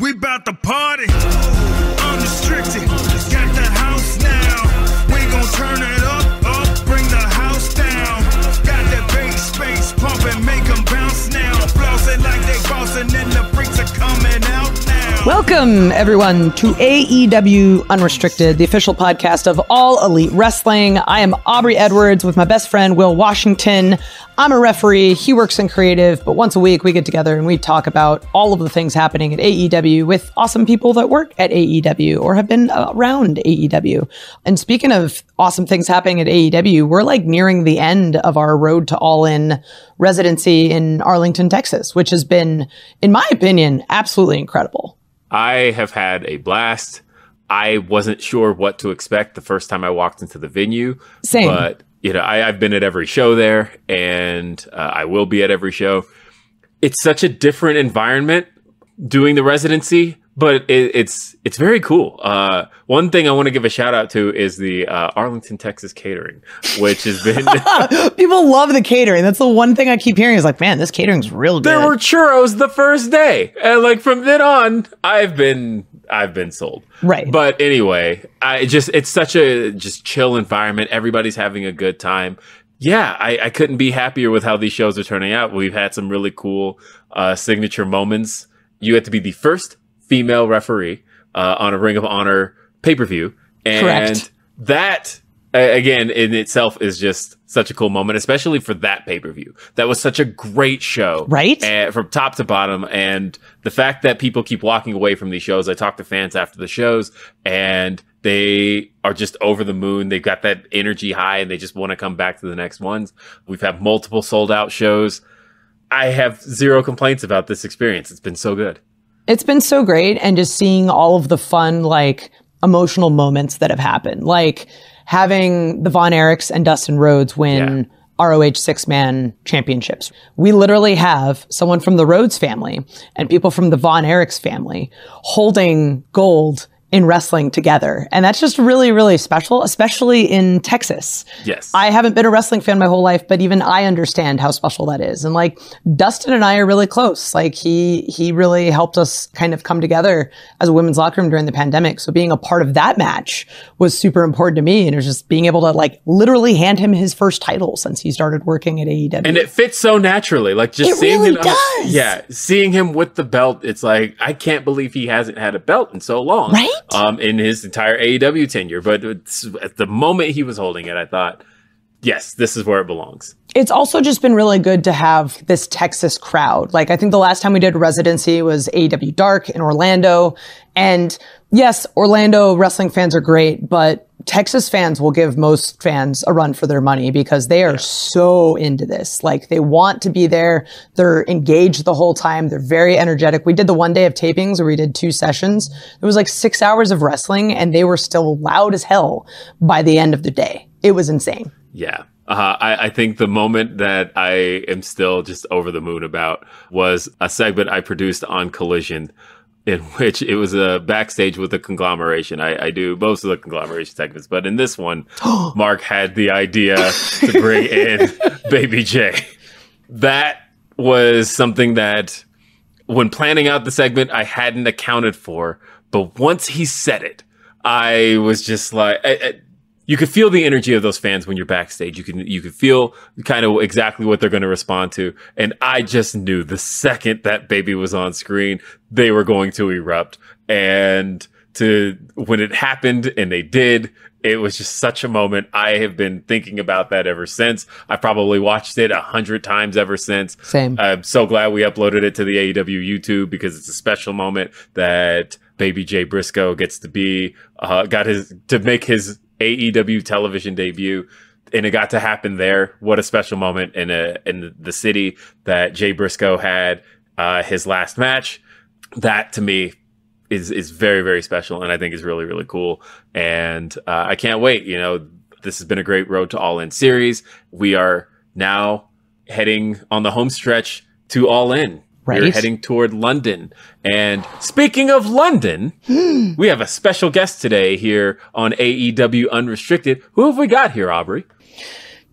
We bout to party, unrestricted. Got the house now. We gon' turn it up, up, bring the house down. Got that bass space pumping, make 'em bounce now. Flossing like they bossin', and the freaks are coming out. Welcome, everyone, to AEW Unrestricted, the official podcast of All Elite Wrestling. I am Aubrey Edwards with my best friend, Will Washington. I'm a referee. He works in creative, but once a week we get together and we talk about all of the things happening at AEW with awesome people that work at AEW or have been around AEW. And speaking of awesome things happening at AEW, we're like nearing the end of our road to all in residency in Arlington, Texas, which has been, in my opinion, absolutely incredible. I have had a blast. I wasn't sure what to expect the first time I walked into the venue. Same. But, you know, I, have been at every show there and uh, I will be at every show. It's such a different environment doing the residency, but it, it's it's very cool. Uh, one thing I want to give a shout out to is the uh, Arlington, Texas catering, which has been people love the catering. That's the one thing I keep hearing is like, man, this catering's real good. There were churros the first day, and like from then on, I've been I've been sold. Right. But anyway, I just it's such a just chill environment. Everybody's having a good time. Yeah, I, I couldn't be happier with how these shows are turning out. We've had some really cool uh, signature moments. You had to be the first female referee uh, on a Ring of Honor pay per view, and Correct. that again in itself is just such a cool moment, especially for that pay per view. That was such a great show, Right? And from top to bottom, and the fact that people keep walking away from these shows. I talk to fans after the shows, and they are just over the moon. They've got that energy high, and they just want to come back to the next ones. We've had multiple sold out shows. I have zero complaints about this experience. It's been so good. It's been so great and just seeing all of the fun, like emotional moments that have happened, like having the Von Erichs and Dustin Rhodes win Yeah. ROH six man championships. We literally have someone from the Rhodes family and people from the Von Erichs family holding gold in wrestling together. And that's just really, really special, especially in Texas. Yes. I haven't been a wrestling fan my whole life, but even I understand how special that is. And like Dustin and I are really close. Like he he really helped us kind of come together as a women's locker room during the pandemic. So being a part of that match was super important to me. And it was just being able to like literally hand him his first title since he started working at AEW. and it fits so naturally. Like just It seeing really him, does. yeah, seeing him with the belt. It's like I can't believe he hasn't had a belt in so long, Right? Um, in his entire AEW tenure. But at the moment he was holding it, I thought, yes, this is where it belongs. It's also just been really good to have this Texas crowd. Like I think the last time we did residency was AEW Dark in Orlando. And yes, Orlando wrestling fans are great, but Texas fans will give most fans a run for their money because they are so into this. Like they want to be there. They're engaged the whole time. They're very energetic. We did the one day of tapings where we did two sessions. It was like six hours of wrestling and they were still loud as hell by the end of the day. It was insane. Yeah. Uh, I, I think the moment that I am still just over the moon about was a segment I produced on Collision, in which it was a backstage with a conglomeration. I, I do most of the conglomeration segments, but in this one, Mark had the idea to bring in Baby Jay. That was something that, when planning out the segment, I hadn't accounted for. But once he said it, I was just like, I, I, you could feel the energy of those fans when you're backstage. You can you could feel kind of exactly what they're going to respond to. And I just knew the second that baby was on screen, they were going to erupt. And to when it happened and they did, it was just such a moment. I have been thinking about that ever since. I've probably watched it a hundred times ever since. Same. I'm so glad we uploaded it to the AEW YouTube because it's a special moment that Baby Jay Briscoe gets to be, uh, got his, to make his AEW television debut. And it got to happen there. What a special moment in a, in the city that Jay Briscoe had, uh, his last match. That to me is, is very, very special. And I think is really, really cool. And, uh, I can't wait. You know, this has been a great road to all in series. We are now heading on the home stretch to all in. We're heading toward London. And speaking of London, we have a special guest today here on AEW Unrestricted. Who have we got here, Aubrey?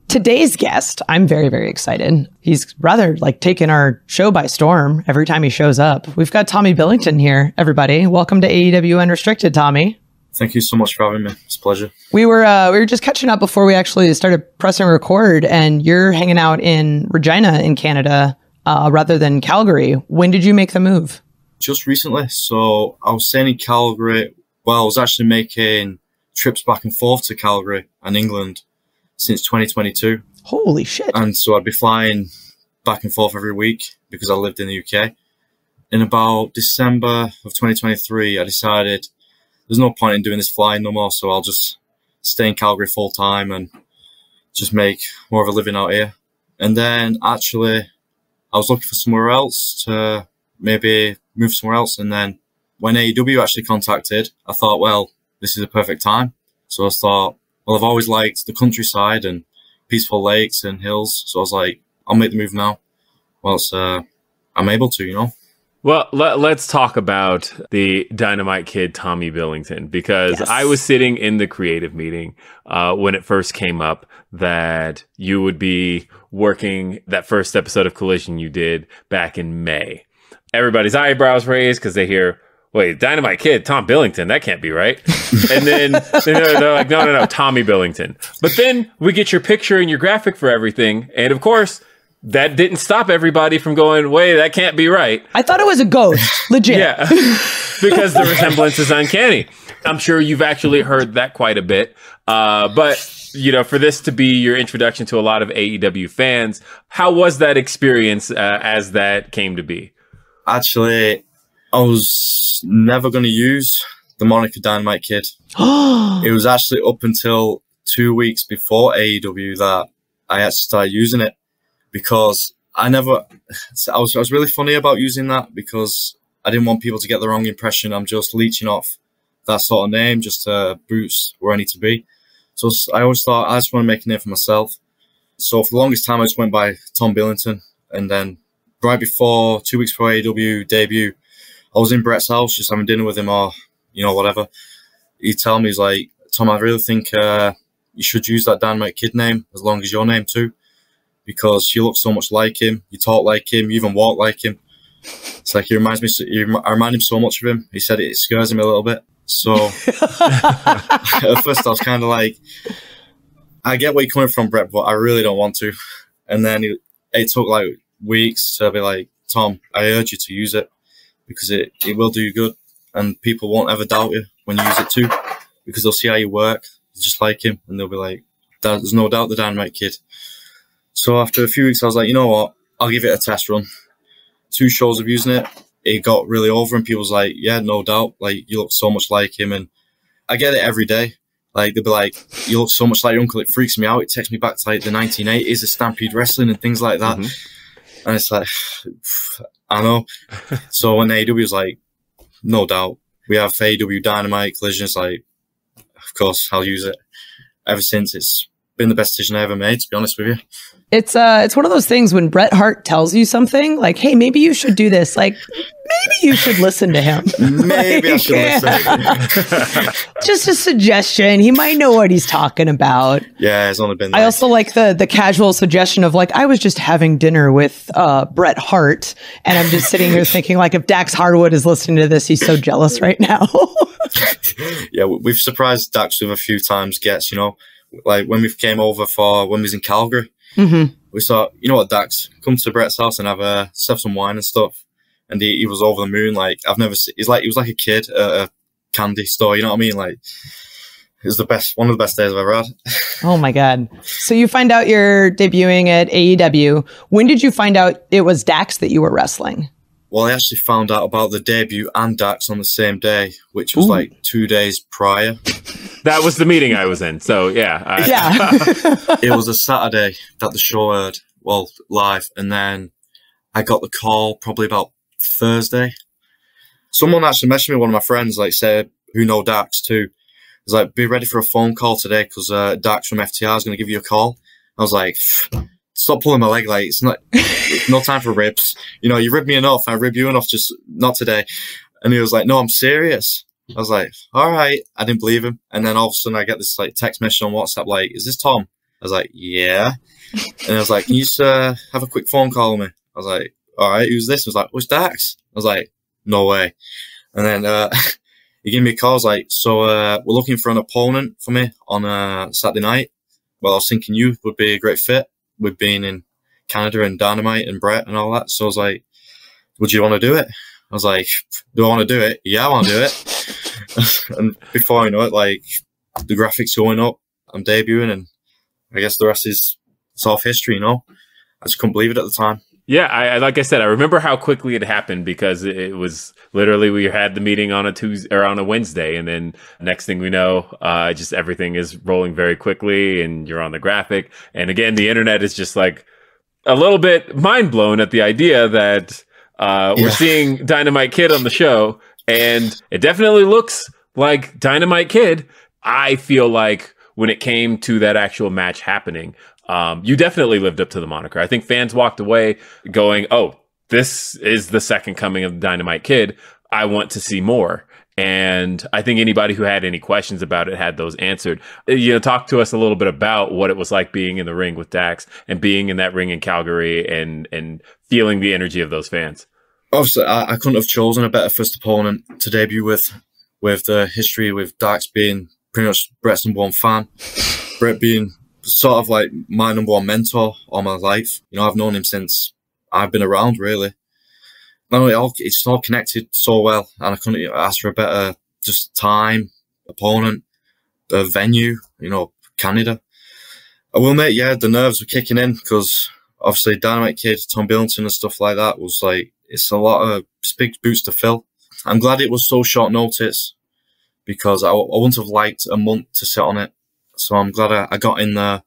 Today's guest, I'm very, very excited. He's rather like taken our show by storm every time he shows up. We've got Tommy Billington here, everybody. Welcome to AEW Unrestricted, Tommy. Thank you so much for having me. It's a pleasure. We were uh, we were just catching up before we actually started pressing record, and you're hanging out in Regina in Canada uh, rather than Calgary. When did you make the move? Just recently. So I was staying in Calgary. Well, I was actually making trips back and forth to Calgary and England since 2022. Holy shit! And so I'd be flying back and forth every week because I lived in the UK. In about December of 2023, I decided there's no point in doing this flying no more, so I'll just stay in Calgary full time and just make more of a living out here. And then actually, I was looking for somewhere else to maybe move somewhere else. And then when AEW actually contacted, I thought, well, this is a perfect time. So I thought, well, I've always liked the countryside and peaceful lakes and hills. So I was like, I'll make the move now. Well, uh, I'm able to, you know. Well, let, us talk about the Dynamite Kid Tommy Billington because Yes. I was sitting in the creative meeting uh, when it first came up that you would be working that first episode of Collision you did back in May. Everybody's eyebrows raised because they hear, wait, Dynamite Kid, Tom Billington, that can't be right. and then they're, they're like, no, no, no, Tommy Billington. But then we get your picture and your graphic for everything. And of course, that didn't stop everybody from going, wait, that can't be right. I thought it was a ghost, legit. Yeah, because the resemblance is uncanny. I'm sure you've actually heard that quite a bit. Uh, but you know, for this to be your introduction to a lot of AEW fans, how was that experience uh, as that came to be? Actually, I was never going to use the moniker Dynamite Kid. It was actually up until two weeks before AEW that I actually started using it because I never, I was, I was really funny about using that because I didn't want people to get the wrong impression. I'm just leeching off that sort of name just to boost where I need to be. So I always thought I just want to make a name for myself. So for the longest time, I just went by Tom Billington. And then right before, two weeks before AEW debut, I was in Bret's house just having dinner with him or, you know, whatever. He tell me, he's like, Tom, I really think uh, you should use that Dynamite Kid name as long as your name too, because you look so much like him, you talk like him, you even walk like him. It's like he reminds me, so- you I remind him so much of him. He said it scares him a little bit. So at first I was kind of like, I get where you're coming from, Bret, but I really don't want to. And then it, it took like weeks to be like, Tom, I urge you to use it because it, it will do you good and people won't ever doubt you when you use it too because they'll see how you work just like him and they'll be like, there's no doubt the Dynamite Kid. So after a few weeks, I was like, you know what? I'll give it a test run. Two shows of using it, it got really over and people was like, yeah, no doubt. Like you look so much like him. And I get it every day. Like they'll be like, you look so much like your uncle. It freaks me out. It takes me back to like the 1980s, the Stampede Wrestling and things like that. Mm-hmm. And it's like, I know. so when AW was like, no doubt, we have AW Dynamite Collision. It's like, of course, I'll use it. Ever since, it's been the best decision I ever made, to be honest with you. It's uh it's one of those things when Bret Hart tells you something like, "Hey, maybe you should do this." Like, maybe you should listen to him. Maybe I should Like, listen. Just a suggestion. He might know what he's talking about. yeah, it's only been. I also like the the casual suggestion of like I was just having dinner with uh, Bret Hart, and I'm just sitting here thinking like if Dax Harwood is listening to this, he's so jealous right now. yeah, we- we've surprised Dax with a few times gets, you know, like when we came over for when we was in Calgary, Mhm. we thought, you know what, Dax, come to Bret's house and have a have some wine and stuff. And he, he was over the moon. Like I've never seen. He's like he was like a kid at a candy store. You know what I mean? Like it was the best, one of the best days I've ever had. Oh my god! So you find out you're debuting at AEW. When did you find out it was Dax that you were wrestling? Well, I actually found out about the debut and Dax on the same day, which was Ooh. like two days prior. That was the meeting I was in. So yeah, I, Yeah. it was a Saturday that the show aired, well, live, and then I got the call probably about Thursday. Someone actually messaged me, one of my friends, like said, who know Dax too. Was like, be ready for a phone call today because uh, Dax from FTR is going to give you a call. I was like, stop pulling my leg, like it's not, no time for ribs. You know, you ribbed me enough, I rib you enough, just not today. And he was like, no, I'm serious. I was like, all right. I didn't believe him. And then all of a sudden I get this like text message on WhatsApp, like, is this Tom? I was like, yeah. And I was like, can you just uh, have a quick phone call with me? I was like, all right, who's this? I was like, what's Dax? I was like, no way. And then uh, he gave me a call. I was like, so uh, we're looking for an opponent for me on a Saturday night. Well, I was thinking you would be a great fit with being in Canada and Dynamite and Bret and all that. So I was like, would you want to do it? I was like, do I want to do it? Yeah, I want to do it. and before I know it, like the graphics going up, I'm debuting and I guess the rest is soft history, you know? I just couldn't believe it at the time. Yeah, I, I, like I said, I remember how quickly it happened because it, was literally we had the meeting on a Tuesday or on a Wednesday, and then next thing we know, uh, just everything is rolling very quickly, and you're on the graphic. And again, the internet is just like a little bit mind blown at the idea that uh, we're seeing Dynamite Kid on the show, and it definitely looks like Dynamite Kid. I feel like when it came to that actual match happening, um, you definitely lived up to the moniker. I think fans walked away going, "Oh, this is the second coming of the Dynamite Kid. I want to see more." And I think anybody who had any questions about it had those answered. You know, talk to us a little bit about what it was like being in the ring with Dax and being in that ring in Calgary and and feeling the energy of those fans. Obviously, I, I couldn't have chosen a better first opponent to debut with, with the history with Dax being pretty much Bret's number one fan, Bret being sort of like my number one mentor all my life. You know, I've known him since I've been around, really. No, it all, it's all connected so well, and I couldn't ask for a better just time, opponent, the venue, you know, Canada. I will admit, yeah, the nerves were kicking in because obviously Dynamite Kid, Tom Billington and stuff like that was like, it's a lot of big boots to fill. I'm glad it was so short notice because I, I wouldn't have liked a month to sit on it so I'm glad I, I got in there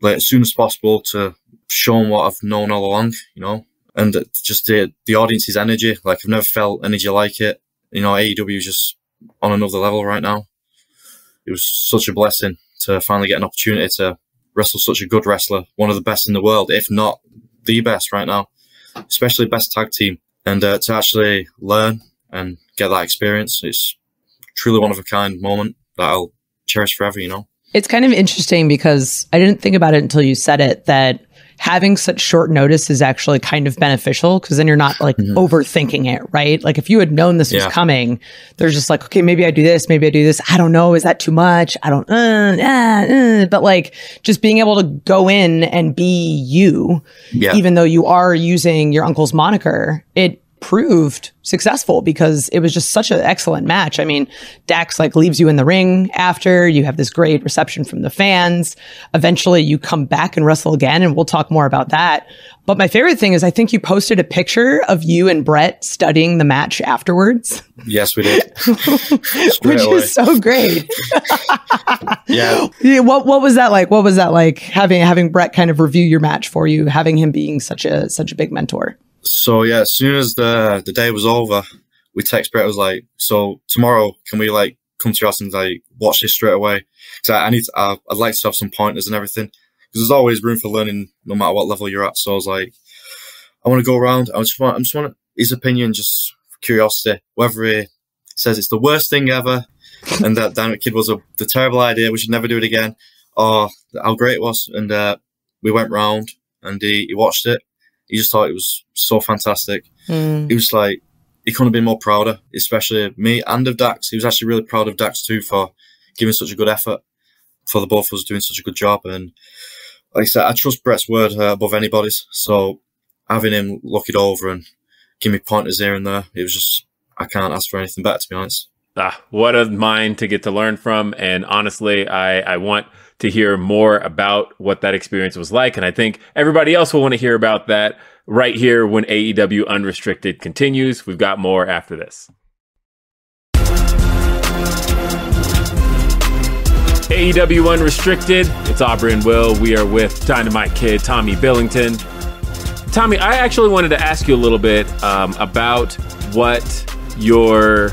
like as soon as possible to show them what I've known all along, you know, and just the the audience's energy. Like I've never felt energy like it. You know, AEW is just on another level right now. It was such a blessing to finally get an opportunity to wrestle such a good wrestler, one of the best in the world, if not the best right now, especially best tag team, and uh, to actually learn and get that experience. It's truly one of a kind moment that I'll cherish forever. You know. It's kind of interesting because I didn't think about it until you said it that having such short notice is actually kind of beneficial because then you're not like mm-hmm. overthinking it, right? Like if you had known this yeah. was coming, there's just like, okay, maybe I do this, maybe I do this. I don't know. Is that too much? I don't, uh, uh, uh. but like just being able to go in and be you, yeah. even though you are using your uncle's moniker, it proved successful because it was just such an excellent match. I mean, Dax like leaves you in the ring after you have this great reception from the fans. Eventually you come back and wrestle again and we'll talk more about that. But my favorite thing is I think you posted a picture of you and Bret studying the match afterwards. Yes, we did. Which away. is so great. yeah. What what was that like? What was that like having having Bret kind of review your match for you, having him being such a such a big mentor? So yeah, as soon as the the day was over, we text Bret. was like, "So tomorrow, can we like come to your house and like watch this straight away?" Because I, I, need, to, I, would like to have some pointers and everything. Because there's always room for learning, no matter what level you're at. So I was like, I want to go around. I just want, I just want his opinion, just curiosity. Whether he says it's the worst thing ever, and that Dynamite Kid was a the terrible idea, we should never do it again, or how great it was. And uh, we went round and he, he watched it he just thought it was so fantastic. Mm. He was like, he couldn't have been more prouder, especially me and of Dax. He was actually really proud of Dax too for giving such a good effort for the both of us doing such a good job. And like I said, I trust Bret's word uh, above anybody's. So having him look it over and give me pointers here and there, it was just, I can't ask for anything better, to be honest. Ah, what a mind to get to learn from. And honestly, I, I want to hear more about what that experience was like. And I think everybody else will want to hear about that right here when AEW Unrestricted continues. We've got more after this. AEW Unrestricted. It's Aubrey and Will. We are with Dynamite Kid Tommy Billington. Tommy, I actually wanted to ask you a little bit um, about what your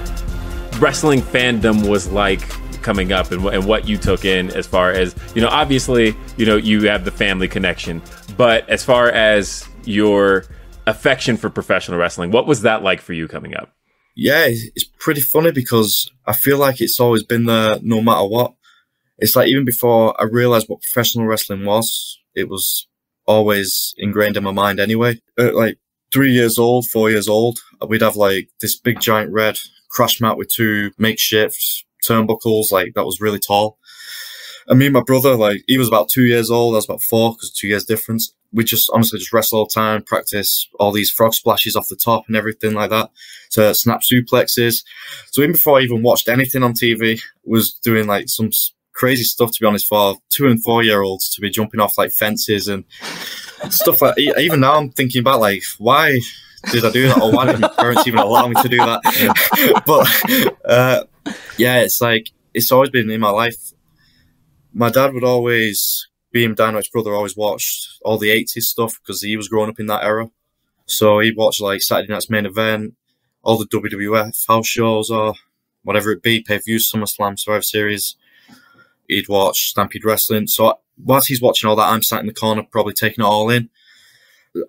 wrestling fandom was like coming up and, and what you took in as far as you know obviously you know you have the family connection but as far as your affection for professional wrestling what was that like for you coming up yeah it's pretty funny because i feel like it's always been there no matter what it's like even before I realized what professional wrestling was, it was always ingrained in my mind anyway. At like three years old, four years old, we'd have like this big giant red crash mat with two makeshift turnbuckles, like that was really tall. And me and my brother, like he was about two years old, I was about four because two years difference. We just honestly just wrestle all the time, practice all these frog splashes off the top and everything like that. So snap suplexes. So even before I even watched anything on TV, was doing like some crazy stuff to be honest for two and four year olds to be jumping off like fences and stuff like even now I'm thinking about like why did I do that or why did my parents even allow me to do that but uh, yeah it's like it's always been in my life my dad would always being Dynamite's brother always watched all the 80s stuff because he was growing up in that era so he'd watch like Saturday Night's main event all the WWF house shows or whatever it be pay-per-view SummerSlam Survivor Series he'd watch Stampede Wrestling. So whilst he's watching all that, I'm sat in the corner, probably taking it all in.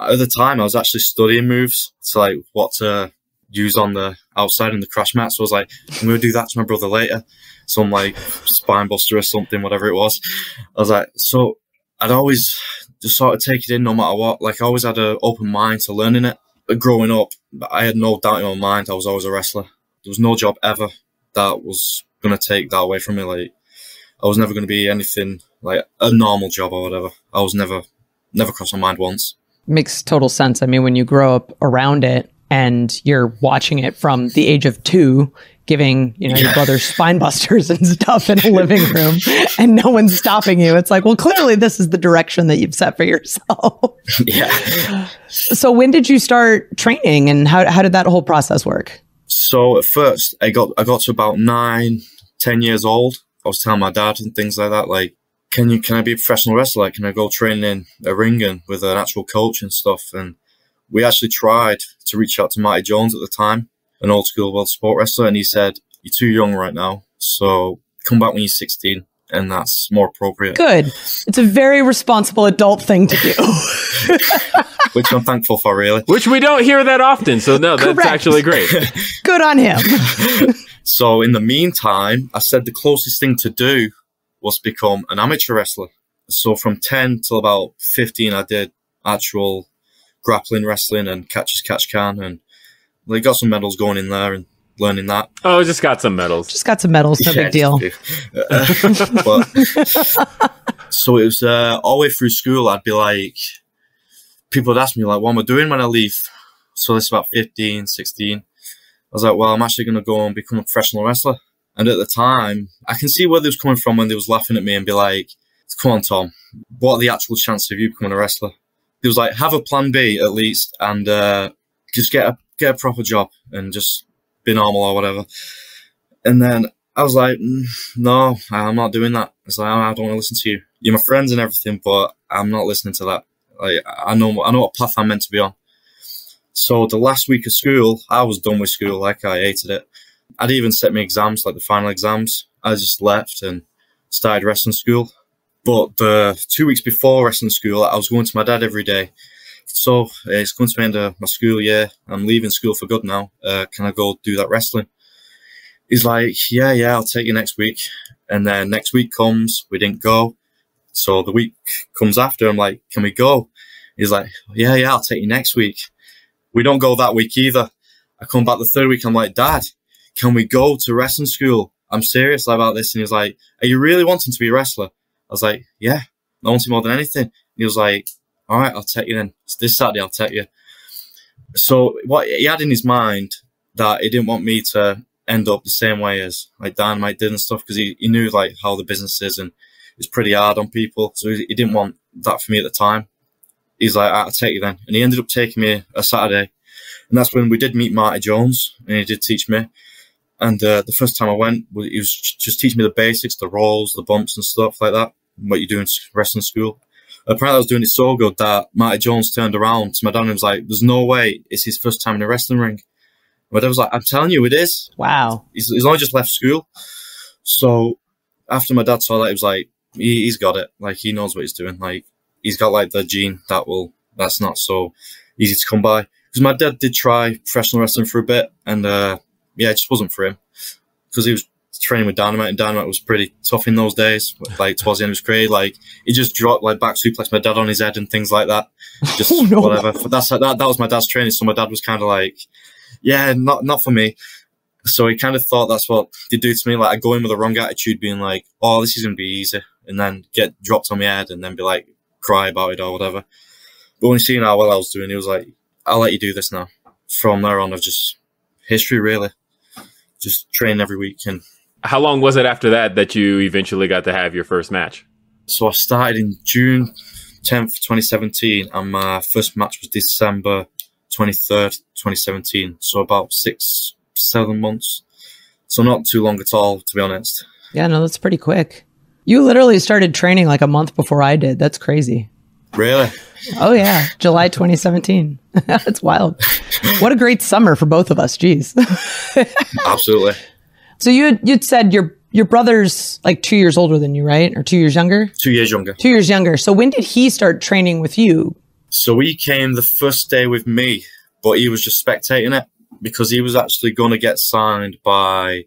At the time, I was actually studying moves to like what to use on the outside in the crash mat. So I was like, I'm going to do that to my brother later. Some like spine buster or something, whatever it was. I was like, so I'd always just sort of take it in no matter what. Like I always had an open mind to learning it. But growing up, I had no doubt in my mind I was always a wrestler. There was no job ever that was going to take that away from me. Like I was never going to be anything like a normal job or whatever. I was never, never crossed my mind once. Makes total sense. I mean, when you grow up around it and you're watching it from the age of two, giving you know your brother spine busters and stuff in a living room, and no one's stopping you. It's like, well, clearly this is the direction that you've set for yourself. yeah. So when did you start training, and how how did that whole process work? So at first, I got I got to about nine, ten years old, I was telling my dad and things like that, like, can you, can I be a professional wrestler? Like, can I go train in a ring and with an actual coach and stuff? And we actually tried to reach out to Marty Jones at the time, an old school world sport wrestler. And he said, you're too young right now. So come back when you're 16 and that's more appropriate. Good. It's a very responsible adult thing to do. Which I'm thankful for, really. Which we don't hear that often. So, no, that's Correct. actually great. Good on him. So in the meantime, I said the closest thing to do was become an amateur wrestler. So from 10 till about 15, I did actual grappling wrestling and catch as catch can. And they got some medals going in there and learning that. Oh, just got some medals. Just got some medals. No yeah, big deal. but, so it was uh, all the way through school. I'd be like, people would ask me like, what am I doing when I leave? So this is about 15, 16. I was like, well, I'm actually going to go and become a professional wrestler. And at the time, I can see where they was coming from when they was laughing at me and be like, come on, Tom, what are the actual chances of you becoming a wrestler? He was like, have a plan B at least and uh, just get a, get a proper job and just be normal or whatever. And then I was like, mm, no, I'm not doing that. It's like, I don't want to listen to you. You're my friends and everything, but I'm not listening to that. Like, I know, I know what path I'm meant to be on. So the last week of school, I was done with school. Like I hated it. I'd even set my exams, like the final exams. I just left and started wrestling school. But the two weeks before wrestling school, I was going to my dad every day. So uh, it's going to the end of my school year. I'm leaving school for good now. Uh, can I go do that wrestling? He's like, yeah, yeah, I'll take you next week. And then next week comes, we didn't go. So the week comes after, I'm like, can we go? He's like, yeah, yeah, I'll take you next week. We don't go that week either. I come back the third week. I'm like, Dad, can we go to wrestling school? I'm serious about this. And he's like, Are you really wanting to be a wrestler? I was like, Yeah, I want it more than anything. And he was like, All right, I'll take you then. This Saturday, I'll take you. So what he had in his mind that he didn't want me to end up the same way as like Dynamite did and stuff because he, he knew like how the business is and it's pretty hard on people. So he, he didn't want that for me at the time he's like, I'll take you then. And he ended up taking me a Saturday. And that's when we did meet Marty Jones and he did teach me. And uh, the first time I went, he was just teaching me the basics, the rolls, the bumps and stuff like that, what you do in wrestling school. Apparently I was doing it so good that Marty Jones turned around to my dad and was like, there's no way it's his first time in a wrestling ring. My dad was like, I'm telling you, it is. Wow. He's, he's only just left school. So after my dad saw that, he was like, he, he's got it. Like, he knows what he's doing. Like, he's got like the gene that will that's not so easy to come by. Because my dad did try professional wrestling for a bit, and uh, yeah, it just wasn't for him. Because he was training with Dynamite, and Dynamite was pretty tough in those days. Like towards the end of his career, like he just dropped like back suplex my dad on his head and things like that. Just Oh, no. whatever. That's that. That was my dad's training, so my dad was kind of like, yeah, not not for me. So he kind of thought that's what they do to me. Like I go in with the wrong attitude, being like, oh, this is gonna be easy, and then get dropped on my head, and then be like, cry about it or whatever. But when he seen how well I was doing, he was like, I'll let you do this now. From there on, I've just history really. Just train every week and How long was it after that that you eventually got to have your first match? So I started in June 10th, 2017, and my first match was December 23rd, 2017. So about six, seven months. So not too long at all, to be honest. Yeah, no, that's pretty quick. You literally started training like a month before I did. That's crazy. Really? Oh yeah, July 2017. That's wild. What a great summer for both of us. Jeez. Absolutely. So you you'd said your your brother's like two years older than you, right? Or two years younger? Two years younger. Two years younger. So when did he start training with you? So he came the first day with me, but he was just spectating it because he was actually going to get signed by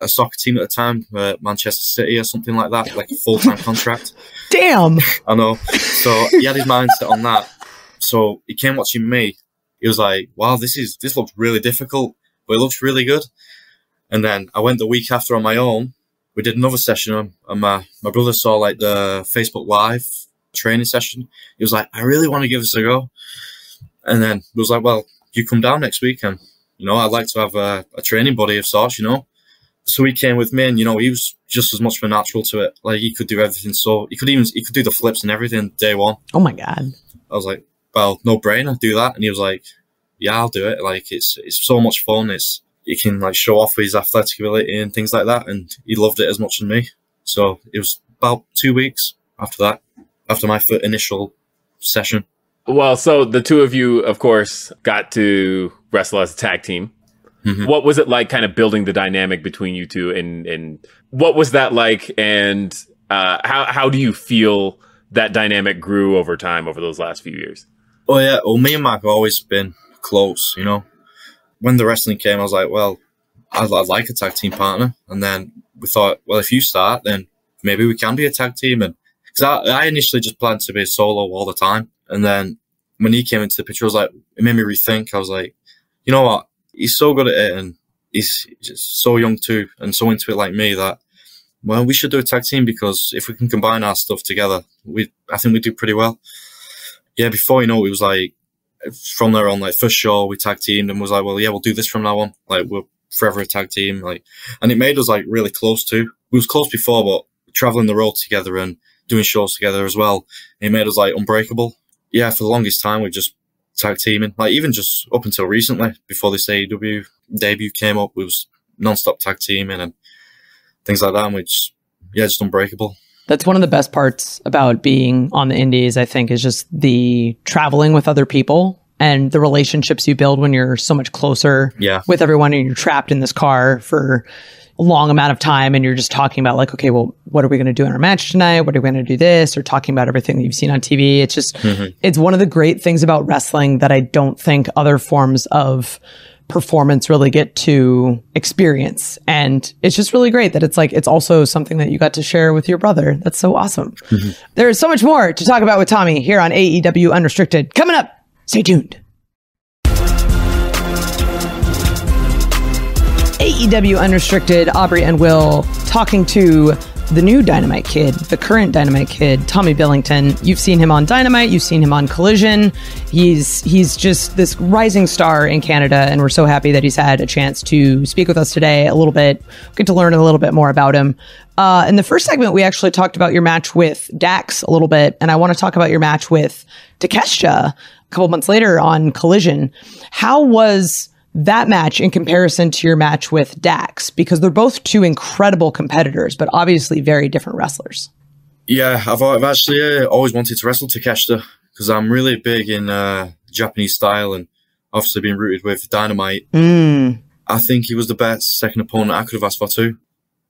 a soccer team at the time, uh, Manchester City or something like that, like a full time contract. Damn. I know. So he had his mindset on that. So he came watching me. He was like, "Wow, this is this looks really difficult, but it looks really good." And then I went the week after on my own. We did another session, and- and my my brother saw like the Facebook Live training session. He was like, "I really want to give this a go." And then he was like, "Well, you come down next week, and you know, I'd like to have a, a training buddy of sorts, you know." So he came with me, and you know, he was just as much of a natural to it. Like he could do everything. So he could even he could do the flips and everything day one. Oh my god. I was like, well, no brainer, do that. And he was like, yeah, I'll do it. Like it's it's so much fun. It's you can like show off his athletic ability and things like that. And he loved it as much as me. So it was about two weeks after that, after my initial session. Well, so the two of you, of course, got to wrestle as a tag team. Mhm. What was it like, kind of building the dynamic between you two, and and what was that like, and uh, how how do you feel that dynamic grew over time over those last few years? Oh yeah, well, me and Mark have always been close. You know, when the wrestling came, I was like, well, I'd, I'd like a tag team partner. And then we thought, well, if you start, then maybe we can be a tag team. And because I, I initially just planned to be a solo all the time, and then when he came into the picture, I was like, it made me rethink. I was like, you know what? He's so good at it, and he's just so young too, and so into it like me that. Well, we should do a tag team because if we can combine our stuff together, we I think we do pretty well yeah, before you know, it was like from there on, like first show we tag teamed and was like, well, yeah, we'll do this from now on. Like we're forever a tag team. Like, and it made us like really close too. We was close before, but traveling the road together and doing shows together as well, it made us like unbreakable. Yeah, for the longest time we just tag teaming. Like even just up until recently, before this AEW debut came up, we was non-stop tag teaming and things like that. And we just, yeah, just unbreakable. That's one of the best parts about being on the indies, I think, is just the traveling with other people and the relationships you build when you're so much closer Yeah. with everyone and you're trapped in this car for a long amount of time and you're just talking about like, okay, well, what are we going to do in our match tonight? What are we going to do this? Or talking about everything that you've seen on TV. It's just, mm-hmm. it's one of the great things about wrestling that I don't think other forms of performance really get to experience. And it's just really great that it's like, it's also something that you got to share with your brother. That's so awesome. Mm-hmm. There's so much more to talk about with Tommy here on AEW Unrestricted. Coming up, stay tuned. AEW Unrestricted, Aubrey and Will talking to the new Dynamite Kid, the current Dynamite Kid, Tommy Billington. You've seen him on Dynamite, you've seen him on Collision. He's he's just this rising star in Canada, and we're so happy that he's had a chance to speak with us today a little bit, get to learn a little bit more about him. Uh, in the first segment, we actually talked about your match with Dax a little bit, and I want to talk about your match with Takeshita a couple months later on Collision. How was that match in comparison to your match with Dax? Because they're both two incredible competitors, but obviously very different wrestlers. Yeah, I've, I've actually uh, always wanted to wrestle Takeshita because I'm really big in uh, Japanese style and obviously being rooted with Dynamite. Mm. I think he was the best second opponent I could have asked for too.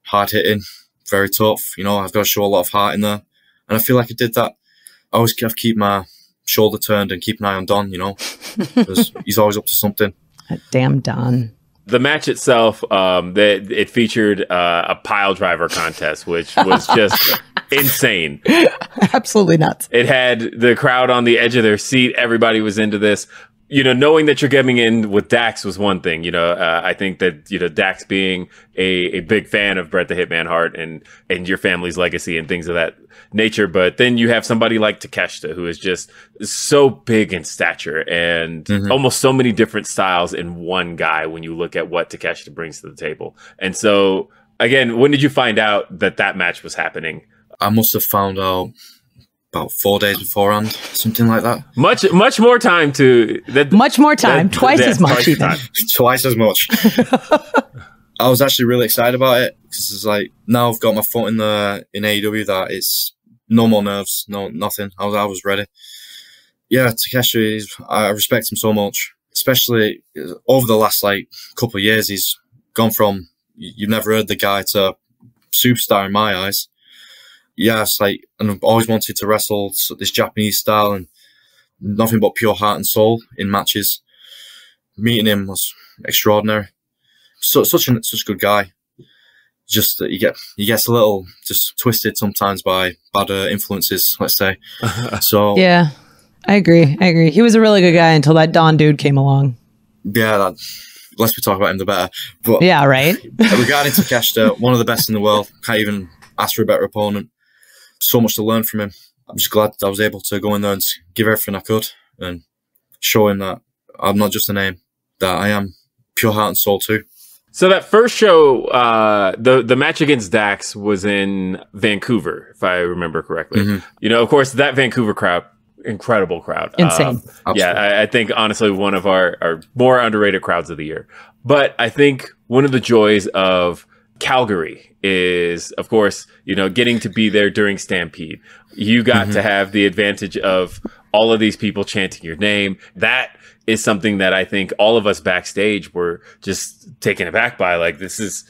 Hard hitting, very tough. You know, I've got to show a lot of heart in there. And I feel like I did that. I always have to keep my shoulder turned and keep an eye on Don, you know, because he's always up to something. That damn Don. The match itself, um, that it featured uh, a pile driver contest, which was just insane. Absolutely nuts. It had the crowd on the edge of their seat. Everybody was into this. You know, knowing that you're getting in with Dax was one thing. You know, uh, I think that you know Dax being a, a big fan of Bret the Hitman Hart and and your family's legacy and things of that nature. But then you have somebody like Takeshita who is just so big in stature and almost so many different styles in one guy. When you look at what Takeshita brings to the table, and so again, when did you find out that that match was happening? I must have found out about four days beforehand, something like that. Much much more time to that. Much more time, that- twice that- as much twice even. time. Twice as much. I was actually really excited about it because it's like now I've got my foot in the in AEW that it's no more nerves, no nothing. I was I was ready. Yeah, Takeshi, is, I respect him so much, especially uh, over the last like couple of years. He's gone from you've never heard the guy to superstar in my eyes. Yeah, it's like, and I've always wanted to wrestle s- this Japanese style and nothing but pure heart and soul in matches. Meeting him was extraordinary. So, such a such a good guy. Just that you get he gets a little just twisted sometimes by bad uh, influences, let's say. So Yeah, I agree. I agree. He was a really good guy until that Don dude came along. yeah, that, less we talk about him, the better. But Yeah, right. regarding Takeshita, one of the best in the world. Can't even ask for a better opponent. So much to learn from him. I'm just glad I was able to go in there and give everything I could and show him that I'm not just a name, that I am pure heart and soul too. So that first show, uh, the the match against Dax was in Vancouver, if I remember correctly. Mhm. You know, of course, that Vancouver crowd, incredible crowd, Insane. Um, yeah, I, I think honestly one of our, our more underrated crowds of the year. But I think one of the joys of Calgary is, of course, you know, getting to be there during Stampede. You got to have the advantage of all of these people chanting your name. That is something that I think all of us backstage were just taken aback by. Like this is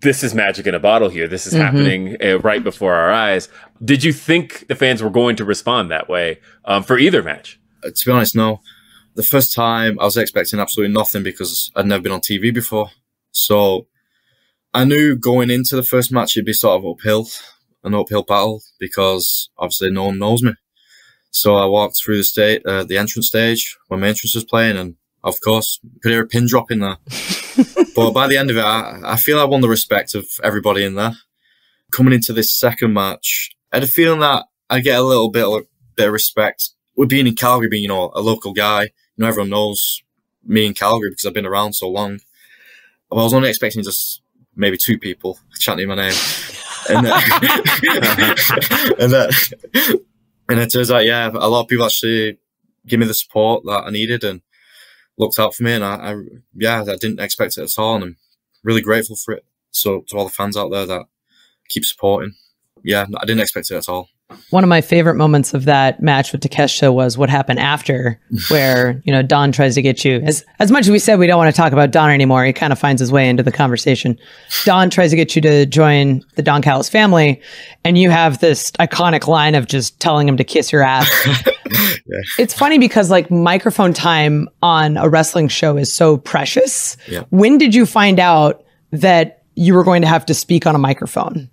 this is magic in a bottle here. This is happening uh, right before our eyes. Did you think the fans were going to respond that way um, for either match? Uh, to be honest, no. The first time I was expecting absolutely nothing because I'd never been on TV before. So I knew going into the first match it'd be sort of uphill, an uphill battle because obviously no one knows me. So I walked through the state, uh, the entrance stage when my entrance was playing, and of course could hear a pin drop in there. but by the end of it, I, I feel I won the respect of everybody in there. Coming into this second match, I had a feeling that I get a little bit, of- bit of respect with being in Calgary, being you know a local guy. You know everyone knows me in Calgary because I've been around so long. But I was only expecting just maybe two people chanting my name, and then, and then, and it turns out, yeah, a lot of people actually give me the support that I needed and looked out for me, and I, I yeah, I didn't expect it at all, and I'm really grateful for it. So to all the fans out there that keep supporting, yeah, I didn't expect it at all. One of my favorite moments of that match with Takeshita was what happened after, where you know Don tries to get you. As as much as we said we don't want to talk about Don anymore, he kind of finds his way into the conversation. Don tries to get you to join the Don Callis family, and you have this iconic line of just telling him to kiss your ass. It's funny because like microphone time on a wrestling show is so precious. Yeah. When did you find out that you were going to have to speak on a microphone?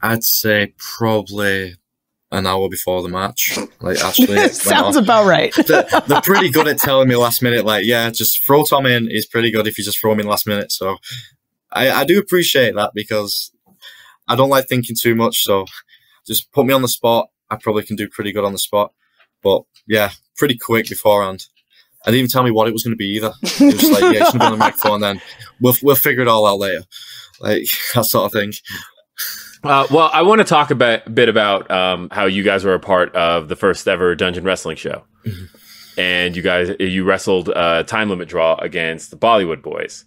I'd say probably an hour before the match. Like actually, Sounds about right. they're, they're pretty good at telling me last minute, like, yeah, just throw Tom in. He's pretty good if you just throw him in last minute. So I, I do appreciate that because I don't like thinking too much. So just put me on the spot. I probably can do pretty good on the spot. But yeah, pretty quick beforehand. I didn't even tell me what it was going to be either. It was like, yeah, it's going to be on the microphone, then we'll, we'll figure it all out later. Like that sort of thing. Uh, well, I want to talk about, a bit about um, how you guys were a part of the first ever Dungeon Wrestling show, and you guys you wrestled uh, time limit draw against the Bollywood Boys.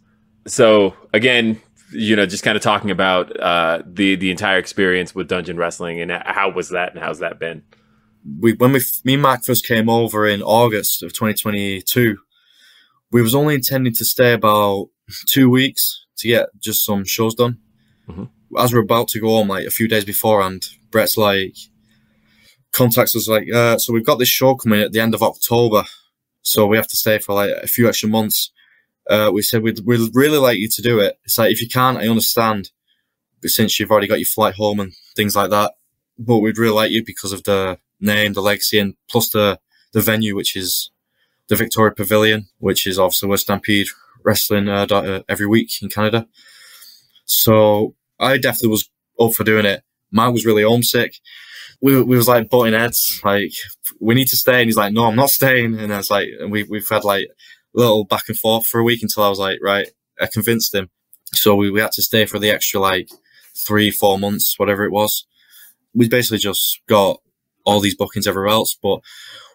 So again, you know, just kind of talking about uh, the the entire experience with Dungeon Wrestling and how was that and how's that been? we when we me and Mark first came over in August of 2022, we was only intending to stay about two weeks to get just some shows done. Mhm. As we're about to go home, like a few days beforehand, Bret's like contacts us like, uh, so we've got this show coming at the end of October, so we have to stay for like a few extra months. uh, we said we'd, we'd really like you to do it. It's like, if you can't, I understand, but since you've already got your flight home and things like that, but we'd really like you because of the name, the legacy, and plus the, the venue, which is the Victoria Pavilion, which is obviously where Stampede Wrestling uh, uh, every week in Canada. So I definitely was up for doing it. Mark was really homesick. We, we was like butting heads, like we need to stay, and he's like, no, I'm not staying. And I was like, and we we've had like a little back and forth for a week until I was like, right, I convinced him. So we, we had to stay for the extra like three, four months, whatever it was. We basically just got all these bookings everywhere else. But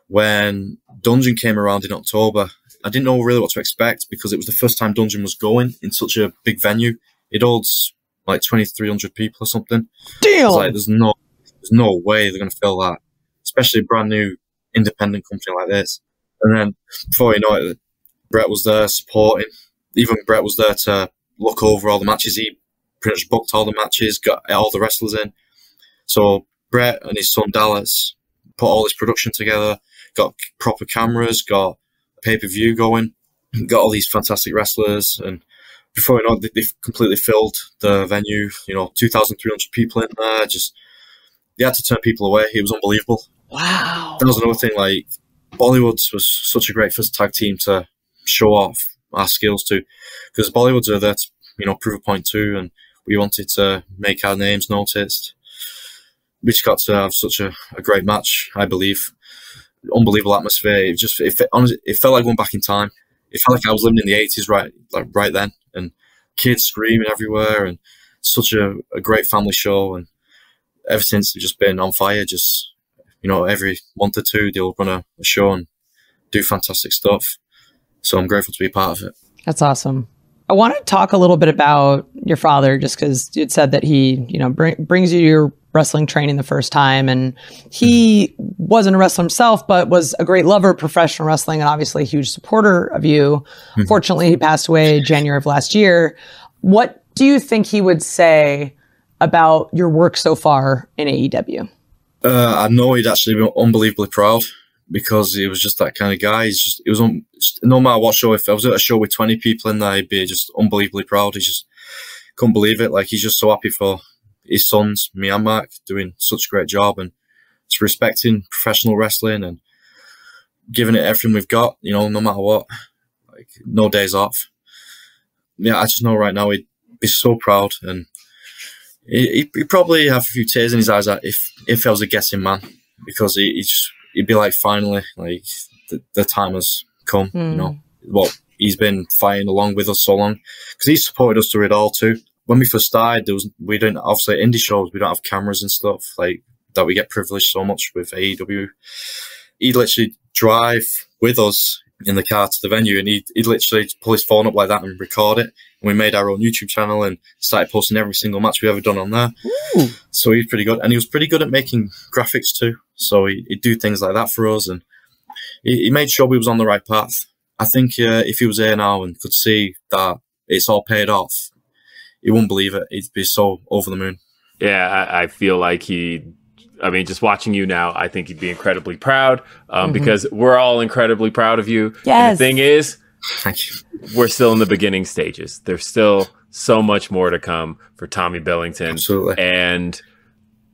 when Dungeon came around in October, I didn't know really what to expect because it was the first time Dungeon was going in such a big venue. It holds like 2,300 people or something. Damn. Like, there's no, there's no way they're going to fill that, especially a brand new independent company like this. And then before you know it, Bret was there supporting. Even Bret was there to look over all the matches. He pretty much booked all the matches, got all the wrestlers in. So Bret and his son Dallas put all this production together, got proper cameras, got pay per view going, got all these fantastic wrestlers, and before you know it, they've completely filled the venue. You know, two thousand three hundred people in there. Just they had to turn people away. It was unbelievable. Wow. That was another thing. Like Bollywoods was such a great first tag team to show off our skills to, because Bollywoods are there to you know prove a point too, and we wanted to make our names noticed. We just got to have such a, a great match, I believe. Unbelievable atmosphere. It just it, honestly, it felt like going back in time. It felt like I was living in the eighties right like right then, and kids screaming everywhere, and such a, a great family show. And ever since, it's just been on fire. Just you know, every month or two, they'll run a, a show and do fantastic stuff. So I'm grateful to be part of it. That's awesome. I want to talk a little bit about your father, just because you said that he, you know, br- brings you your wrestling training the first time, and he wasn't a wrestler himself, but was a great lover of professional wrestling and obviously a huge supporter of you. Mm-hmm. Fortunately, he passed away January of last year. What do you think he would say about your work so far in AEW? Uh, I know he'd actually be unbelievably proud because he was just that kind of guy. He's just, it was, un, no matter what show, if I was at a show with 20 people in there, he'd be just unbelievably proud. He just couldn't believe it. Like, he's just so happy for his sons, me and Mark, doing such a great job and just respecting professional wrestling and giving it everything we've got, you know, no matter what. Like, no days off. Yeah, I just know right now he'd be so proud and he, would probably have a few tears in his eyes if, if I was a guessing man because he, he just, he'd be like, finally, like the, the time has come. Mm. You know, hmm. what he's been fighting along with us so long because he supported us through it all too. When we first started, there was we don't obviously indie shows. We don't have cameras and stuff like that. We get privileged so much with AEW. He'd literally drive with us in the car to the venue, and he'd, he'd literally pull his phone up like that and record it. And we made our own YouTube channel and started posting every single match we ever done on there. Ooh. So he's pretty good, and he was pretty good at making graphics too. So he, would do things like that for us, and he, he, made sure we was on the right path. I think uh, if he was here now and could see that it's all paid off, he wouldn't believe it. He'd be so over the moon. Yeah, I, I feel like he I mean, just watching you now, I think you'd be incredibly proud um, mm-hmm. because we're all incredibly proud of you. Yes. And the thing is. We're still in the beginning stages. There's still so much more to come for Tommy Billington. Absolutely. And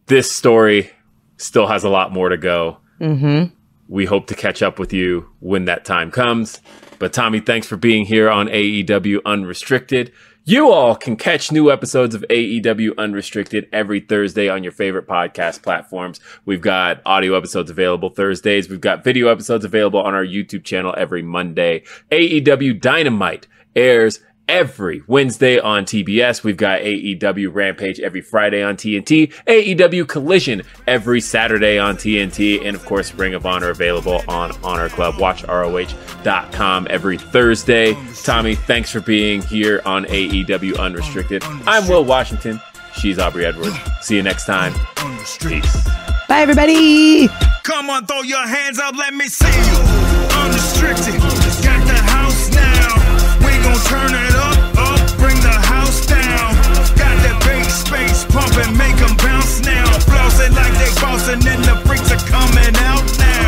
this story still has a lot more to go. Mm-hmm. We hope to catch up with you when that time comes. But Tommy, thanks for being here on AEW Unrestricted. You all can catch new episodes of AEW Unrestricted every Thursday on your favorite podcast platforms. We've got audio episodes available Thursdays. We've got video episodes available on our YouTube channel every Monday. AEW Dynamite airs every Wednesday on TBS. We've got AEW Rampage every Friday on TNT, AEW Collision every Saturday on TNT, and of course, Ring of Honor available on Honor Club. Watch ROH.com every Thursday. Tommy, thanks for being here on AEW Unrestricted. I'm Will Washington. She's Aubrey Edwards. See you next time. Peace. Bye, everybody. Come on, throw your hands up. Let me see you. Unrestricted. Got the house now. We gon' turn it pump and make them bounce now. Flossing like they bouncing and the freaks are coming out now.